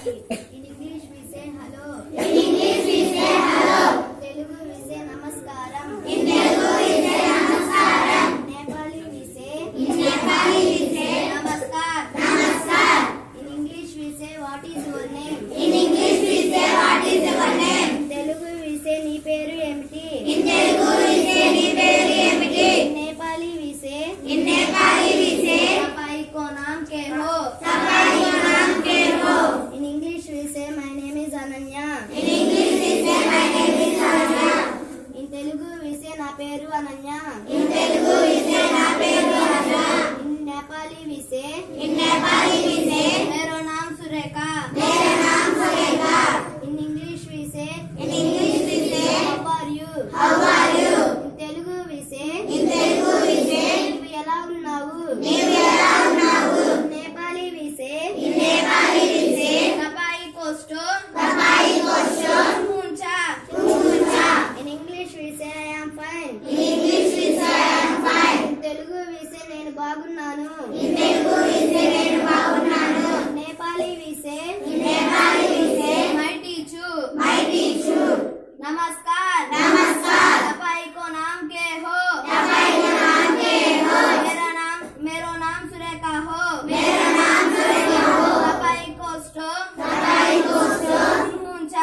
In English we say hello. In English we say hello. Telugu we say namaskaram. In Telugu we say namaskaram. Nepali we say. In Nepali we say namaskar. Namaskar. In English we say what is your name? In English we say what is your name? Telugu we say నీ పేరు ఏమిటి? In Telugu we say నీ పేరు ఏమిటి? In Nepali we say. In Nepali నా పేరు Ananya in Telugu నేను బాగున్నాను నేపాలీ విసే మై టీచు మై टीचू नमस्कार नमस्कार तपाईँ को नाम के हो तपाईँ को नाम के हो मेरा नाम मेरो नाम सुरेखा हो मेरो नाम सुरेखा हो तपाईँ को स्टो तपाईँ को स्टो हुन्छ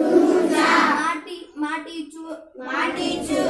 हुन्छ माटी माटी चु माटी चु